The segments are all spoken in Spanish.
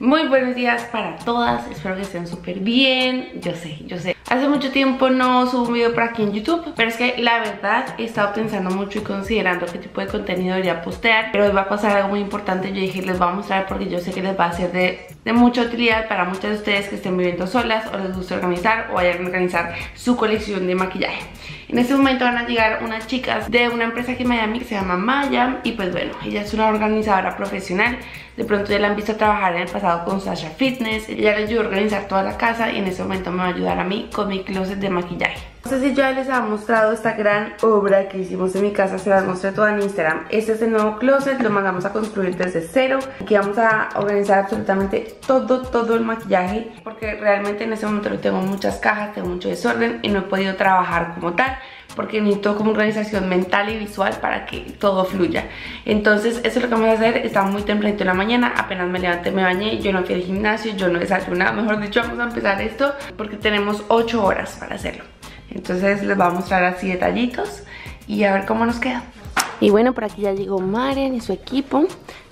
Muy buenos días para todas, espero que estén súper bien, yo sé, yo sé. Hace mucho tiempo no subo un video por aquí en YouTube Pero es que la verdad he estado pensando mucho y considerando qué tipo de contenido debería postear Pero hoy va a pasar algo muy importante, yo dije les voy a mostrar porque yo sé que les va a ser de, de mucha utilidad Para muchas de ustedes que estén viviendo solas o les gusta organizar o vayan a organizar su colección de maquillaje en este momento van a llegar unas chicas de una empresa aquí en Miami que se llama Maya y pues bueno, ella es una organizadora profesional de pronto ya la han visto trabajar en el pasado con Sasha Fitness. Ella le ayudó a organizar toda la casa y en este momento me va a ayudar a mí con mi closet de maquillaje. No sé si ya les ha mostrado esta gran obra que hicimos en mi casa, se las mostré toda en Instagram. Este es el nuevo closet, lo mandamos a construir desde cero. Aquí vamos a organizar absolutamente todo, todo el maquillaje porque realmente en este momento tengo muchas cajas, tengo mucho desorden y no he podido trabajar como tal porque necesito como organización mental y visual para que todo fluya entonces eso es lo que vamos a hacer, está muy tempranito en la mañana apenas me levanté, me bañé, yo no fui al gimnasio yo no desayuné, mejor dicho vamos a empezar esto porque tenemos 8 horas para hacerlo entonces les voy a mostrar así detallitos y a ver cómo nos queda y bueno, por aquí ya llegó Maren y su equipo.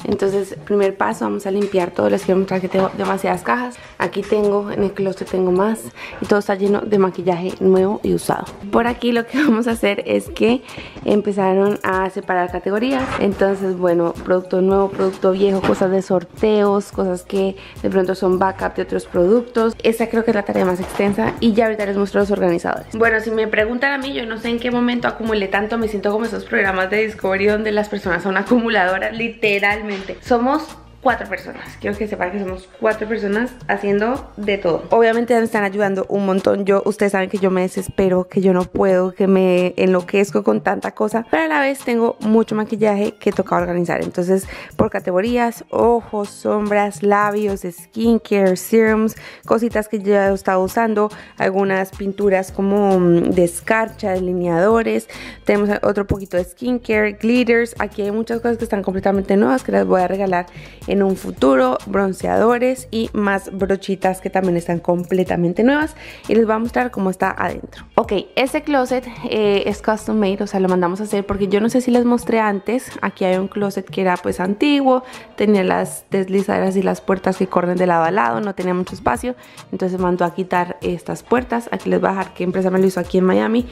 Entonces, primer paso, vamos a limpiar todo. Les quiero mostrar que tengo demasiadas cajas. Aquí tengo, en el closet tengo más. Y todo está lleno de maquillaje nuevo y usado. Por aquí lo que vamos a hacer es que empezaron a separar categorías. Entonces, bueno, producto nuevo, producto viejo, cosas de sorteos, cosas que de pronto son backup de otros productos. Esta creo que es la tarea más extensa. Y ya ahorita les muestro los organizadores. Bueno, si me preguntan a mí, yo no sé en qué momento acumulé tanto. Me siento como esos programas de donde las personas son acumuladoras, literalmente. Somos cuatro personas. Quiero que sepan que somos cuatro personas haciendo de todo. Obviamente me están ayudando un montón. Yo, ustedes saben que yo me desespero, que yo no puedo, que me enloquezco con tanta cosa. Pero a la vez tengo mucho maquillaje que toca organizar. Entonces, por categorías, ojos, sombras, labios, skincare, serums, cositas que ya he estado usando. Algunas pinturas como mm, de escarcha, delineadores. Tenemos otro poquito de skincare, glitters. Aquí hay muchas cosas que están completamente nuevas que las voy a regalar en un futuro, bronceadores y más brochitas que también están completamente nuevas y les voy a mostrar cómo está adentro. Ok, este closet eh, es custom made, o sea, lo mandamos a hacer porque yo no sé si les mostré antes, aquí hay un closet que era pues antiguo, tenía las deslizaderas y las puertas que corren de lado a lado, no tenía mucho espacio, entonces mandó a quitar estas puertas, aquí les voy a dejar qué empresa me lo hizo aquí en Miami.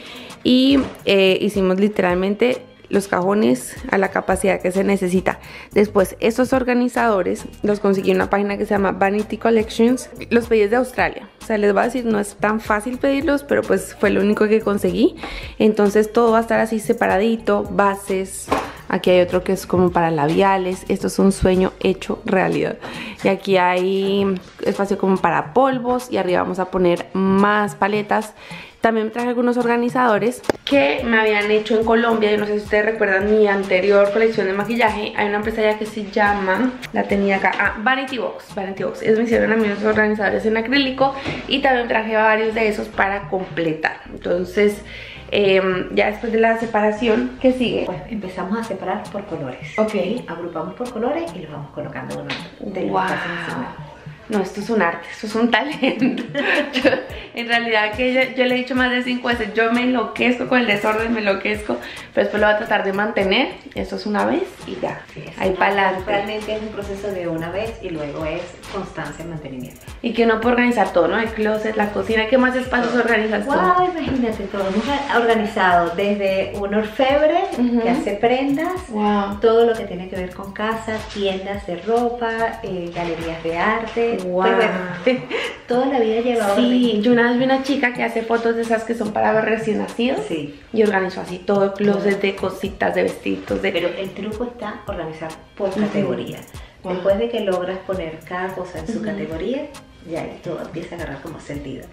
Y eh, hicimos literalmente los cajones a la capacidad que se necesita. Después, estos organizadores los conseguí en una página que se llama Vanity Collections. Los pedí de Australia. O sea, les voy a decir, no es tan fácil pedirlos, pero pues fue lo único que conseguí. Entonces todo va a estar así separadito, bases. Aquí hay otro que es como para labiales. Esto es un sueño hecho realidad. Y aquí hay espacio como para polvos. Y arriba vamos a poner más paletas también traje algunos organizadores que me habían hecho en Colombia. Yo no sé si ustedes recuerdan mi anterior colección de maquillaje. Hay una empresa ya que se llama, la tenía acá, ah, Vanity Box. Vanity Box. Ellos me hicieron a mí los organizadores en acrílico y también traje varios de esos para completar. Entonces... Em, ya después de la separación, ¿qué sigue? Pues empezamos a separar por colores. Ok. Agrupamos por colores y los vamos colocando uno de wow no, esto es un arte, esto es un talento. en realidad que yo, le he dicho más de cinco veces, yo me enloquezco con el desorden, me enloquezco, pero después lo voy a tratar de mantener. Esto es una vez y ya, ahí para adelante. Realmente es un proceso de una vez y luego es constancia en mantenimiento. Y que uno puede organizar todo, ¿no? El closet, la cocina, ¿qué más espacios organizas tú? Wow, imagínate todo, hemos organizado desde un orfebre que hace prendas, wow. todo lo que tiene que ver con casa, tiendas de ropa, eh, galerías de arte, Wow. toda la vida llevaba. Sí, yo una vez vi una chica que hace fotos de esas que son para recién nacidos. Sí. Y organizó así todo el closet de cositas, de vestidos. De... Pero el truco está organizar por categoría. Después de que logras poner cada cosa en su categoría, ya todo empieza a agarrar como sentido.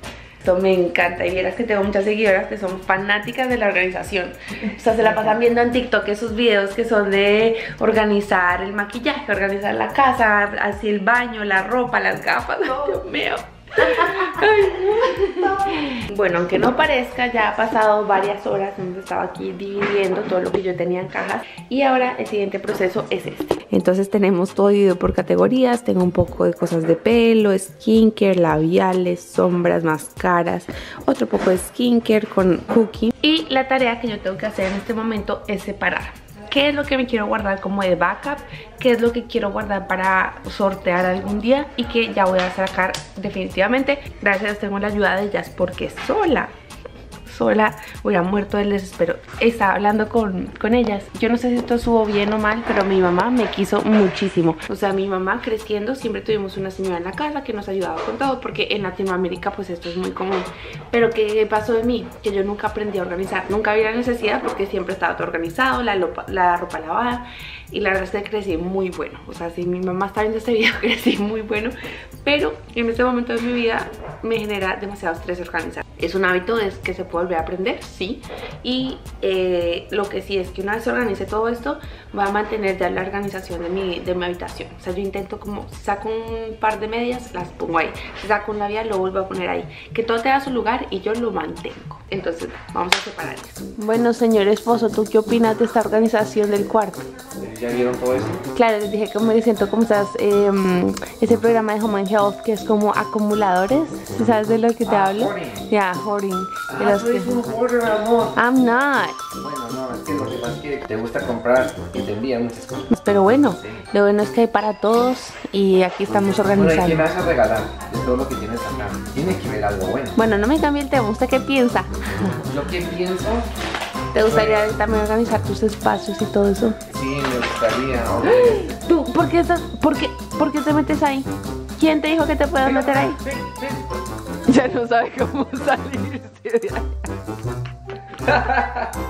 Esto me encanta y vieras que tengo muchas seguidoras que son fanáticas de la organización. O sea, se la pasan viendo en TikTok esos videos que son de organizar el maquillaje, organizar la casa, así el baño, la ropa, las gafas. Dios mío. Bueno, aunque no parezca, ya ha pasado varias horas Hemos estado aquí dividiendo todo lo que yo tenía en cajas Y ahora el siguiente proceso es este. Entonces tenemos todo dividido por categorías Tengo un poco de cosas de pelo, skincare, labiales, sombras, máscaras Otro poco de skincare con cookie. Y la tarea que yo tengo que hacer en este momento es separar qué es lo que me quiero guardar como de backup, qué es lo que quiero guardar para sortear algún día y que ya voy a sacar definitivamente. Gracias, tengo la ayuda de ellas porque sola sola, hubiera muerto del desespero. Estaba hablando con, con ellas. Yo no sé si esto estuvo bien o mal, pero mi mamá me quiso muchísimo. O sea, mi mamá creciendo siempre tuvimos una señora en la casa que nos ayudaba con todo, porque en Latinoamérica pues esto es muy común. Pero ¿qué pasó de mí? Que yo nunca aprendí a organizar. Nunca había necesidad porque siempre estaba todo organizado, la, la ropa lavada. Y la verdad es que crecí muy bueno. O sea, si mi mamá está viendo este video, crecí muy bueno. Pero en este momento de mi vida me genera demasiado estrés organizar. Es un hábito es que se puede volver a aprender, sí. Y eh, lo que sí es que una vez se organice todo esto, va a mantener ya la organización de mi, de mi habitación. O sea, yo intento como, si saco un par de medias, las pongo ahí. Si saco un labial, lo vuelvo a poner ahí. Que todo tenga su lugar y yo lo mantengo. Entonces, vamos a separar eso. Bueno, señor esposo, ¿tú qué opinas de esta organización del cuarto? ¿Ya vieron todo esto? Claro, les dije que me siento como estás, em, ese programa de Home and Health que es como acumuladores. ¿Sabes de lo que te ah, hablo? Ya, yeah, hoarding. De ah, que... un hoarder, amor. I'm not. Bueno, no, es que lo demás que te gusta comprar te envían muchas cosas. Pero bueno, lo bueno es que hay para todos y aquí estamos organizando. Bueno, ¿y qué me vas a regalar de todo lo que tienes acá? Tiene que ver algo bueno. Bueno, no me cambie el tema, ¿usted qué piensa? Lo que pienso ¿Te gustaría también organizar tus espacios y todo eso? Sí, me gustaría. ¿Tú por qué, estás, por, qué, por qué te metes ahí? ¿Quién te dijo que te puedas meter ahí? Ya no sabe cómo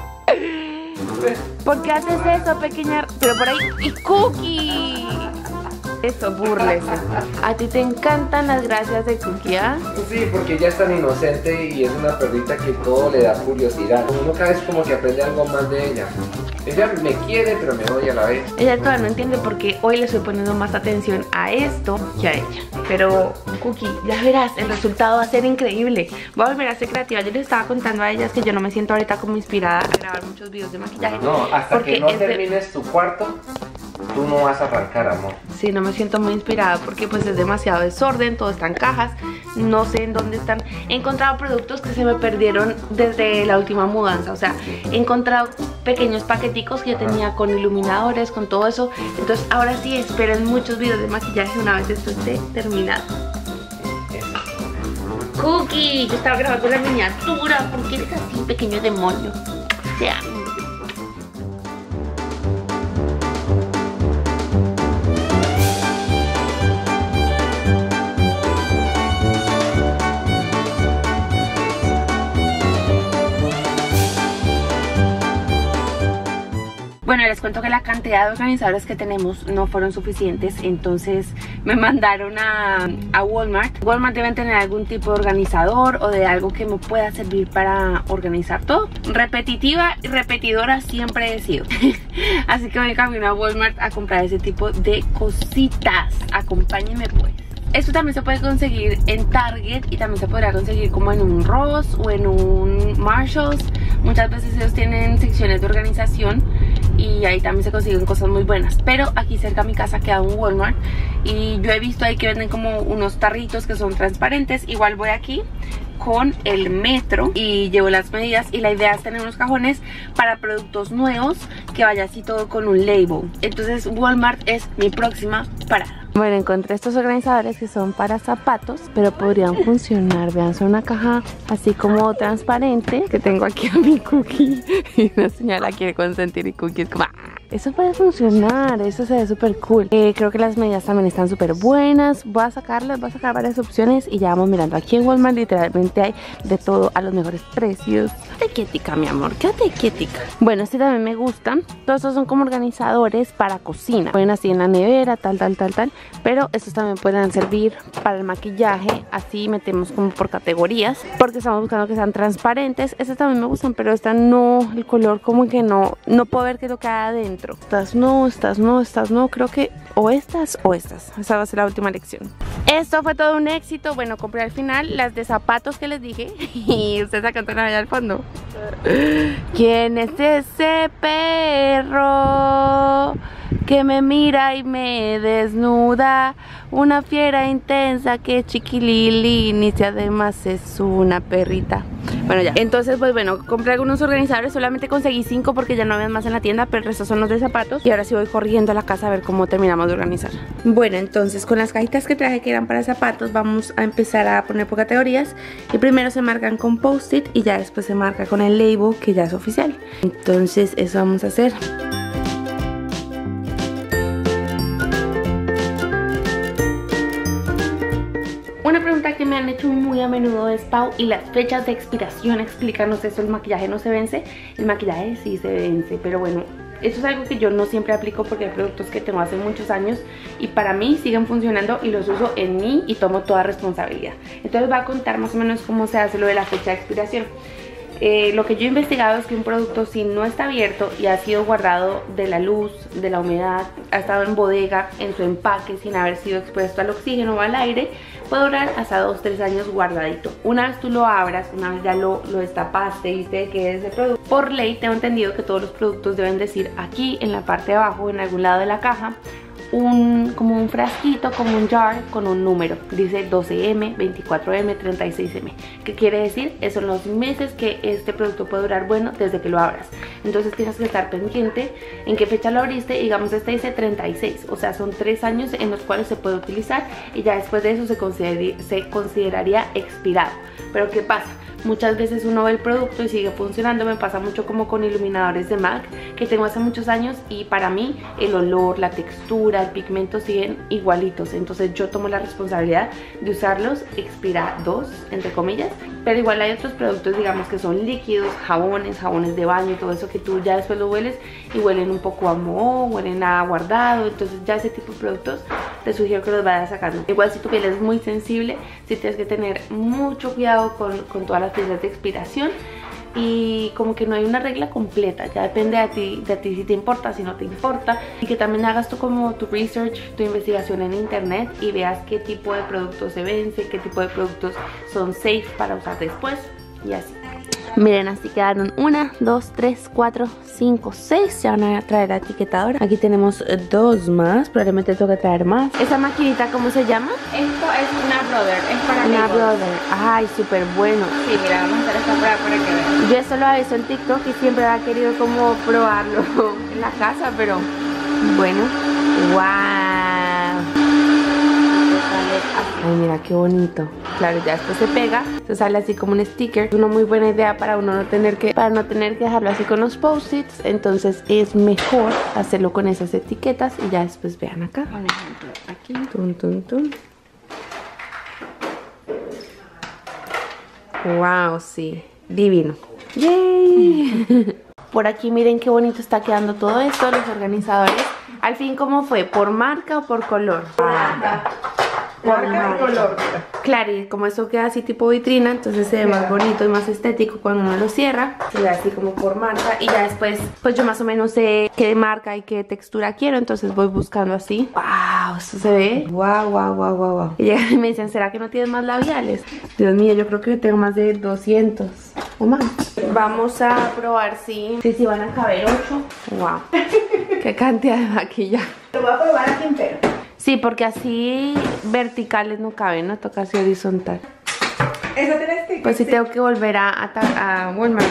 salir ¿Por qué haces eso, pequeña? Pero por ahí... ¡Y Cookie! Eso, burles. ¿A ti te encantan las gracias de Cookie, ah? Sí, porque ella es tan inocente y es una perrita que todo le da curiosidad. Uno cada vez como que aprende algo más de ella. Ella me quiere, pero me odia a la vez. Ella todavía no entiende por qué hoy le estoy poniendo más atención a esto que a ella. Pero, Cookie, ya verás, el resultado va a ser increíble. Voy a volver a ser creativa. Yo les estaba contando a ellas que yo no me siento ahorita como inspirada a grabar muchos videos de maquillaje. No, hasta que no termines tu cuarto, tú no vas a arrancar, amor. Sí, no me siento muy inspirada porque pues es demasiado desorden, todo está en cajas, no sé en dónde están. He encontrado productos que se me perdieron desde la última mudanza, o sea, he encontrado pequeños paqueticos que yo tenía con iluminadores, con todo eso. Entonces ahora sí esperen muchos videos de maquillaje una vez esto esté terminado. Cookie, yo estaba grabando la miniatura, porque eres así, pequeño demonio? Te amo. Les cuento que la cantidad de organizadores que tenemos no fueron suficientes, entonces me mandaron a, Walmart. Walmart deben tener algún tipo de organizador o de algo que me pueda servir para organizar todo. Repetitiva y repetidora siempre he sido. Así que voy camino a Walmart a comprar ese tipo de cositas. Acompáñenme pues. Esto también se puede conseguir en Target y también se podrá conseguir como en un Ross o en un Marshalls. Muchas veces ellos tienen secciones de organización y ahí también se consiguen cosas muy buenas. Pero aquí cerca de mi casa queda un Walmart y yo he visto ahí que venden como unos tarritos que son transparentes. Igual voy aquí con el metro y llevo las medidas y la idea es tener unos cajones para productos nuevos que vaya así todo con un label. Entonces Walmart es mi próxima parada bueno, encontré estos organizadores que son para zapatos, pero podrían funcionar. Vean, son una caja así como transparente que tengo aquí a mi cookie y una señora quiere consentir y cookie es como... Eso puede funcionar, eso se ve súper cool. Eh, Creo que las medidas también están súper buenas. Voy a sacarlas, voy a sacar varias opciones Y ya vamos mirando. Aquí en Walmart literalmente hay de todo a los mejores precios. Quédate quietica, mi amor, quédate quietica. Bueno, este también me gusta. Todos estos son como organizadores para cocina. Pueden así en la nevera, tal, tal, tal, tal. Pero estos también pueden servir para el maquillaje. Así metemos como por categorías Porque estamos buscando que sean transparentes. Estos también me gustan, pero esta no El color como que no, no puedo ver qué es lo que hay adentro Estas no, estas no, estas no. Creo que o estas o estas. Esa va a ser la última lección. Esto fue todo un éxito. Bueno, compré al final las de zapatos que les dije. Y ustedes están allá al fondo. ¿Quién es ese perro? que me mira y me desnuda Una fiera intensa que chiquilili y además es una perrita Bueno, ya. Entonces, pues bueno, compré algunos organizadores. Solamente conseguí cinco porque ya no había más en la tienda, pero el resto son los de zapatos. Y ahora sí voy corriendo a la casa a ver cómo terminamos de organizar. Bueno, entonces con las cajitas que traje que eran para zapatos, vamos a empezar a poner por categorías. Y primero se marcan con post-it y ya después se marca con el label que ya es oficial. Entonces, eso vamos a hacer. A menudo es Pau y las fechas de expiración, explícanos eso, el maquillaje no se vence, el maquillaje sí se vence, pero bueno, eso es algo que yo no siempre aplico porque hay productos que tengo hace muchos años y para mí siguen funcionando y los uso en mí y tomo toda responsabilidad. Entonces voy a contar más o menos cómo se hace lo de la fecha de expiración. Eh, lo que yo he investigado es que un producto si no está abierto y ha sido guardado de la luz, de la humedad, ha estado en bodega, en su empaque sin haber sido expuesto al oxígeno o al aire, puede durar hasta 2-3 años guardadito. Una vez tú lo abras, una vez ya lo, lo destapaste viste que es ese producto, por ley tengo entendido que todos los productos deben decir aquí en la parte de abajo, en algún lado de la caja, un, como un frasquito, como un jar con un número. Dice 12M, 24M, 36M. ¿Qué quiere decir? Esos son los meses que este producto puede durar bueno desde que lo abras. Entonces tienes que estar pendiente en qué fecha lo abriste. Digamos, este dice 36. O sea, son 3 años en los cuales se puede utilizar y ya después de eso se, se consideraría expirado. Pero ¿qué pasa? Muchas veces uno ve el producto y sigue funcionando, me pasa mucho como con iluminadores de MAC que tengo hace muchos años y para mí el olor, la textura, el pigmento siguen igualitos, entonces yo tomo la responsabilidad de usarlos expirados, entre comillas, pero igual hay otros productos digamos que son líquidos, jabones, jabones de baño todo eso que tú ya después lo hueles y huelen un poco a moho, huelen a guardado, entonces ya ese tipo de productos te sugiero que los vayas sacando. Igual si tu piel es muy sensible, si tienes que tener mucho cuidado con, con todas las de expiración y como que no hay una regla completa, ya depende de ti, de ti si te importa, si no te importa y que también hagas tú como tu research, tu investigación en internet y veas qué tipo de productos se vence, qué tipo de productos son safe para usar después y así. Miren, así quedaron. Una, dos, tres, cuatro, cinco, seis. Ya van a traer la etiquetadora Aquí tenemos dos más, probablemente tengo que traer más. ¿Esa maquinita cómo se llama? Esto es una Brother, es para Una Brother, ay, súper bueno. Sí, mira, vamos a hacer esta prueba para que vean. Yo eso lo he visto en TikTok y siempre ha querido como probarlo en la casa, pero bueno ¡Wow! Ay, mira qué bonito. Claro, ya después se pega, se sale así como un sticker. Es una muy buena idea para uno no tener que, para no tener que dejarlo así con los post-its. Entonces es mejor hacerlo con esas etiquetas y ya después vean acá. Por ejemplo, aquí. Tum, tum, tum. Wow, sí. Divino. ¡Yay! Por aquí miren qué bonito está quedando todo esto, los organizadores. Al fin, ¿cómo fue? ¿Por marca o por color? Marca. Marca y color. Claro, y como eso queda así tipo vitrina, entonces se ve más bonito y más estético cuando uno lo cierra. Se ve así como por marca y ya después, pues yo más o menos sé qué marca y qué textura quiero, entonces voy buscando así. ¡Wow! Eso se ve. ¡Wow, wow, wow, wow, wow! Y llegan y me dicen, ¿será que no tienes más labiales? Dios mío, yo creo que tengo más de 200 o más. Vamos a probar si, si, si van a caber 8. ¡Wow! ¡Qué cantidad de maquillaje! Lo voy a probar aquí entero. Sí, porque así verticales no caben, no toca así horizontal. ¿Eso tienes sticker? Pues sí, tengo que volver a, a, a Walmart.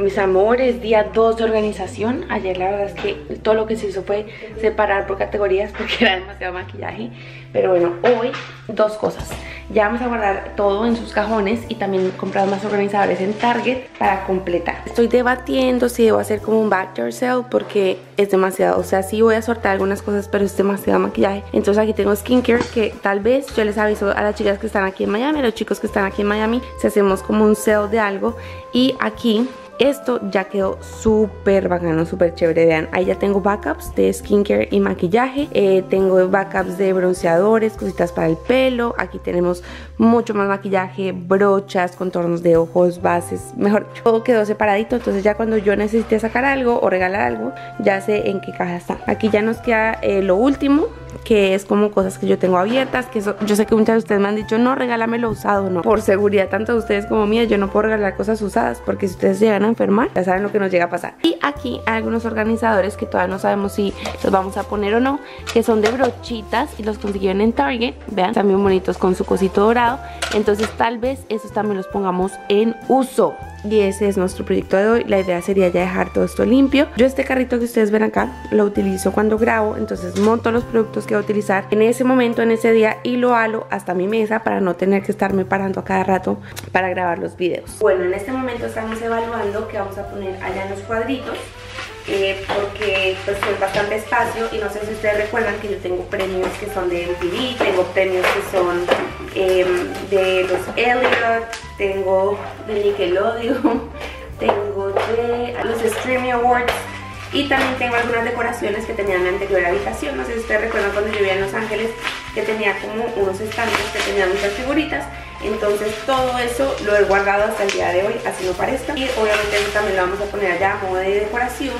Mis amores, día 2 de organización. Ayer la verdad es que todo lo que se hizo fue separar por categorías porque era demasiado maquillaje. Pero bueno, hoy dos cosas. Ya vamos a guardar todo en sus cajones y también comprar más organizadores en Target para completar. Estoy debatiendo si debo hacer como un back sale porque es demasiado. O sea, sí voy a soltar algunas cosas, pero es demasiado maquillaje. Entonces aquí tengo skincare que tal vez yo les aviso a las chicas que están aquí en Miami, a los chicos que están aquí en Miami, si hacemos como un sale de algo. Y aquí esto ya quedó súper bacano, súper chévere. Vean, ahí ya tengo backups de skincare y maquillaje. Eh, tengo backups de bronceadores, cositas para el pelo. Aquí tenemos mucho más maquillaje, brochas, contornos de ojos, bases. Mejor, todo quedó separadito. Entonces ya cuando yo necesite sacar algo o regalar algo, ya sé en qué caja está. Aquí ya nos queda eh, lo último que es como cosas que yo tengo abiertas, que yo sé que muchas de ustedes me han dicho, no, regálamelo usado, no. Por seguridad, tanto de ustedes como mía, yo no puedo regalar cosas usadas, porque si ustedes llegan a enfermar, ya saben lo que nos llega a pasar. Y aquí hay algunos organizadores que todavía no sabemos si los vamos a poner o no, que son de brochitas y los consiguieron en Target, vean, también bonitos con su cosito dorado, entonces tal vez esos también los pongamos en uso y ese es nuestro proyecto de hoy. La idea sería ya dejar todo esto limpio. Yo este carrito que ustedes ven acá lo utilizo cuando grabo, entonces monto los productos que voy a utilizar en ese momento, en ese día y lo halo hasta mi mesa para no tener que estarme parando a cada rato para grabar los videos. Bueno, en este momento estamos evaluando que vamos a poner allá en los cuadritos. Eh, porque pues es bastante espacio y no sé si ustedes recuerdan que yo tengo premios que son de MTV, tengo premios que son em, de los Elliot, tengo de Nickelodeon, tengo de los Streaming Awards y también tengo algunas decoraciones que tenía en la anterior habitación. No sé si ustedes recuerdan cuando yo vivía en Los Ángeles que tenía como unos estantes que tenían muchas figuritas. Entonces todo eso lo he guardado hasta el día de hoy, así no parezca. Y obviamente eso también lo vamos a poner allá a modo de decoración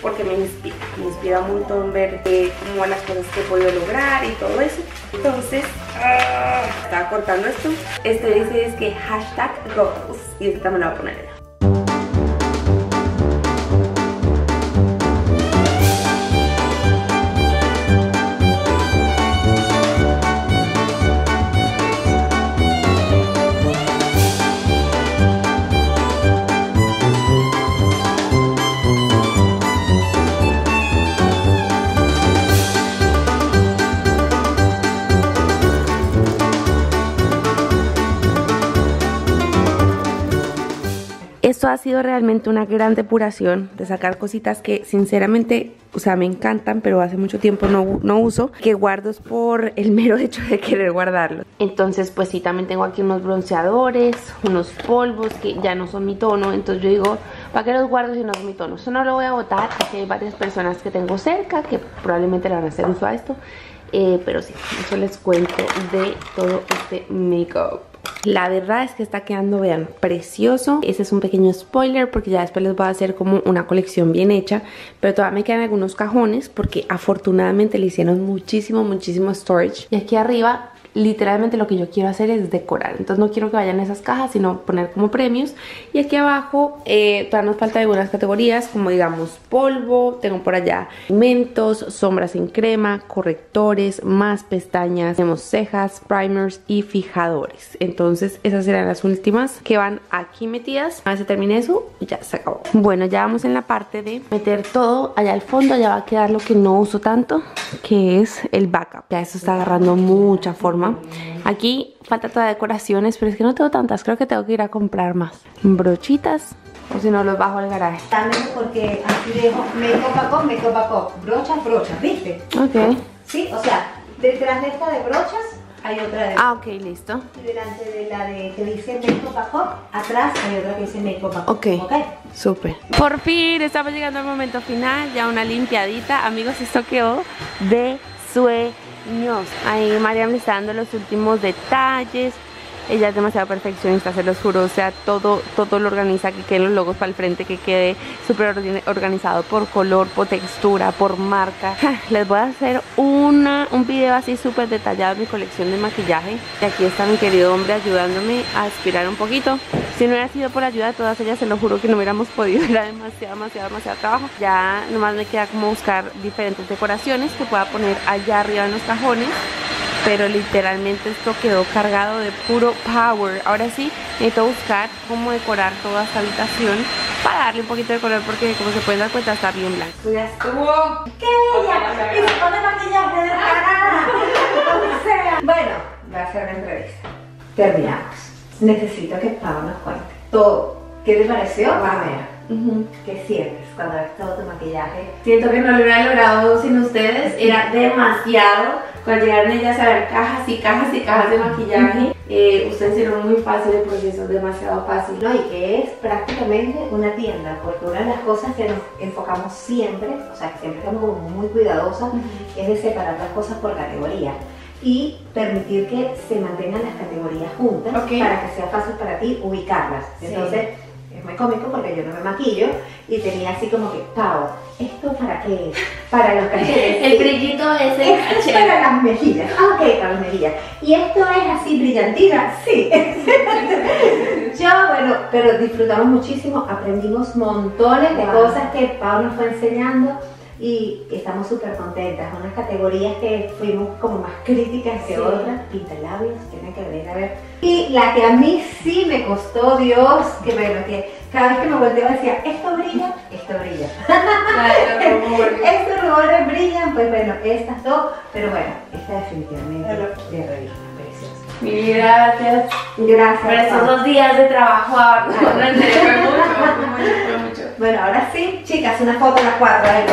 porque me inspira, me inspira un montón ver eh, cómo las cosas que he podido lograr y todo eso. Entonces, ah, estaba cortando esto. Este dice es que hashtag goals y este también lo voy a poner Esto sido realmente una gran depuración de sacar cositas que sinceramente, o sea, me encantan, pero hace mucho tiempo no, no uso, que guardo por el mero hecho de querer guardarlos. Entonces, pues sí, también tengo aquí unos bronceadores, unos polvos que ya no son mi tono, entonces yo digo, ¿para qué los guardo si no es mi tono? Eso no lo voy a botar, porque hay varias personas que tengo cerca que probablemente le van a hacer uso a esto. Eh, pero sí, eso les cuento de todo este makeup. La verdad es que está quedando, vean, precioso. Ese es un pequeño spoiler porque ya después les voy a hacer como una colección bien hecha. Pero todavía me quedan algunos cajones porque afortunadamente le hicieron muchísimo, muchísimo storage. Y aquí arriba literalmente lo que yo quiero hacer es decorar. Entonces no quiero que vayan esas cajas, sino poner como premios. Y aquí abajo eh, todavía nos falta algunas categorías, como digamos polvo, tengo por allá pigmentos, sombras en crema, correctores, más pestañas, tenemos cejas, primers y fijadores. Entonces esas serán las últimas que van aquí metidas. Una vez se termine eso, ya se acabó. Bueno, ya vamos en la parte de meter todo allá al fondo. Ya va a quedar lo que no uso tanto, que es el backup. Ya eso está agarrando mucha forma Aquí falta toda decoraciones, pero es que no tengo tantas. Creo que tengo que ir a comprar más. Brochitas. O si no, los bajo al garaje. También porque aquí dejo make-up a cop, make-up a cop. Brochas, brochas, ¿viste? Ok. Sí, o sea, detrás de esta de brochas hay otra de... Ah, ok, listo. Y delante de la de que dice make-up a cop, atrás hay otra que dice make-up a cop. Ok. Ok. Súper. Por fin, estamos llegando al momento final. Ya una limpiadita. Amigos, esto quedó de sueño Ahí María me está dando los últimos detalles. Ella es demasiado perfeccionista, se los juro. O sea, todo, todo lo organiza, que queden los logos para el frente, que quede súper organizado por color, por textura, por marca. Les voy a hacer una, un video así súper detallado de mi colección de maquillaje. Y aquí está mi querido hombre ayudándome a aspirar un poquito. Si no hubiera sido por ayuda de todas ellas, se lo juro que no hubiéramos podido. Era demasiado, demasiado, demasiado trabajo. Ya nomás me queda como buscar diferentes decoraciones que pueda poner allá arriba en los cajones pero literalmente esto quedó cargado de puro power. Ahora sí, necesito buscar cómo decorar toda esta habitación para darle un poquito de color porque como se pueden dar cuenta está bien blanco. Estuvo. ¡Qué bella! Y se pone maquillaje de cara. bueno, voy a hacer una entrevista. Terminamos. Necesito que Pau nos cuente todo. ¿Qué te pareció? A ver. ¿Qué sientes cuando ves todo tu maquillaje? Siento que no lo hubiera logrado sin ustedes, era demasiado. Cuando llegaron ellas a ver cajas y cajas y cajas de maquillaje, eh, ustedes hicieron muy fácil el proceso, demasiado fácil. No, y que es prácticamente una tienda, porque una de las cosas que nos enfocamos siempre, o sea, que siempre estamos como muy cuidadosas, es de separar las cosas por categoría y permitir que se mantengan las categorías juntas para que sea fácil para ti ubicarlas. Entonces, muy cómico porque yo no me maquillo y tenía así como que, Pau, ¿esto para qué es? Para los cachetes. el brillito es el Esto es para las mejillas. Ah, ok, para las mejillas. ¿Y esto es así brillantina? Sí. yo, bueno, pero disfrutamos muchísimo, aprendimos montones de cosas que Pau nos fue enseñando y estamos súper contentas. Unas categorías que fuimos como más críticas que otras, pintalabios, tiene que venir a ver. Y la que a mí sí me costó, Dios, que bueno, que cada vez que me volteaba decía, esto brilla, esto brilla. Estos rubores brillan, pues bueno, estas dos, pero bueno, esta definitivamente de revista, preciosa. Mil gracias. Gracias. Por esos dos días de trabajo, no, Bueno, ahora sí, chicas, una foto a las cuatro, a ver,